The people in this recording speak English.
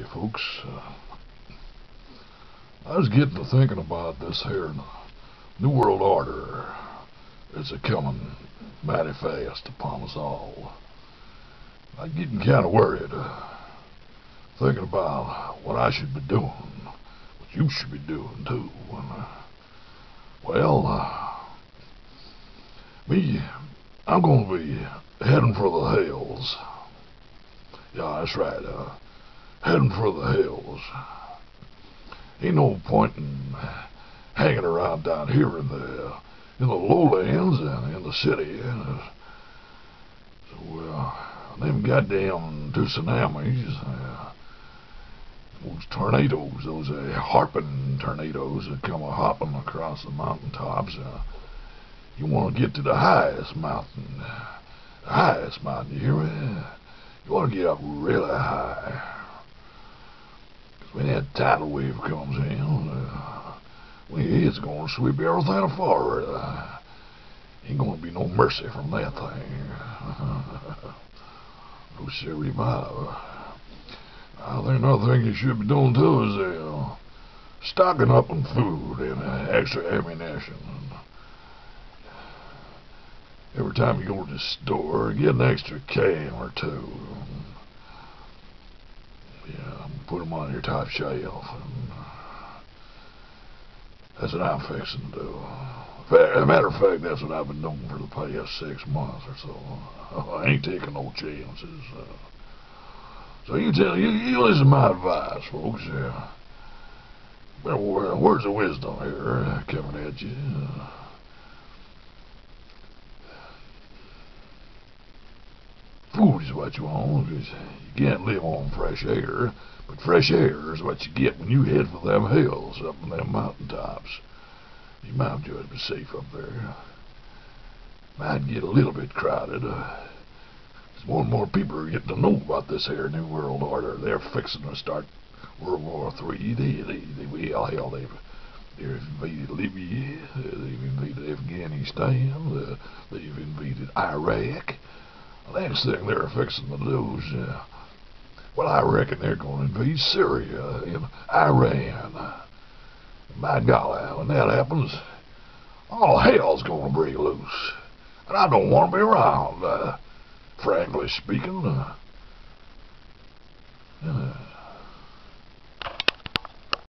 Folks. Uh, I was getting to thinking about this here New World Order. It's a coming mighty fast upon us all. I'm getting kind of worried, uh, thinking about what I should be doing, what you should be doing too. And, uh, well, uh, me, I'm going to be heading for the hills. Yeah, that's right. Uh, heading for the hills. Ain't no point in hanging around down here in the in the lowlands and in the city. So, uh, them goddamn tsunamis, uh, those tornadoes, those uh, harping tornadoes that come a hopping across the mountaintops. Uh, you want to get to the highest mountain, the highest mountain. You hear me? You want to get up really high that tidal wave comes in, uh, it's going to sweep everything afar. Uh, ain't going to be no mercy from that thing. no siree, my. I think another thing you should be doing too is uh, stocking up on food and uh, extra ammunition. Every time you go to the store, get an extra can or two. Put them on your top shelf. And that's what I'm fixing to do. As a matter of fact, that's what I've been doing for the past six months or so. I ain't taking no chances. Uh, so you tell you, you listen to my advice, folks. Yeah. Well, wisdom here coming at you? Food is what you want. You can't live on fresh air, but fresh air is what you get when you head for them hills up in them mountaintops. You might just be safe up there. Might get a little bit crowded. Uh, more and more people are getting to know about this here New World Order. They're fixing to start World War Three. They, they, they, well, hell, they've They've invaded Libya, they've invaded Afghanistan, they've invaded Iraq. Next thing they're fixing to do is, uh, well, I reckon they're going to invade Syria and Iran. My golly, when that happens, all hell's going to break loose. And I don't want to be around, uh, frankly speaking. Uh,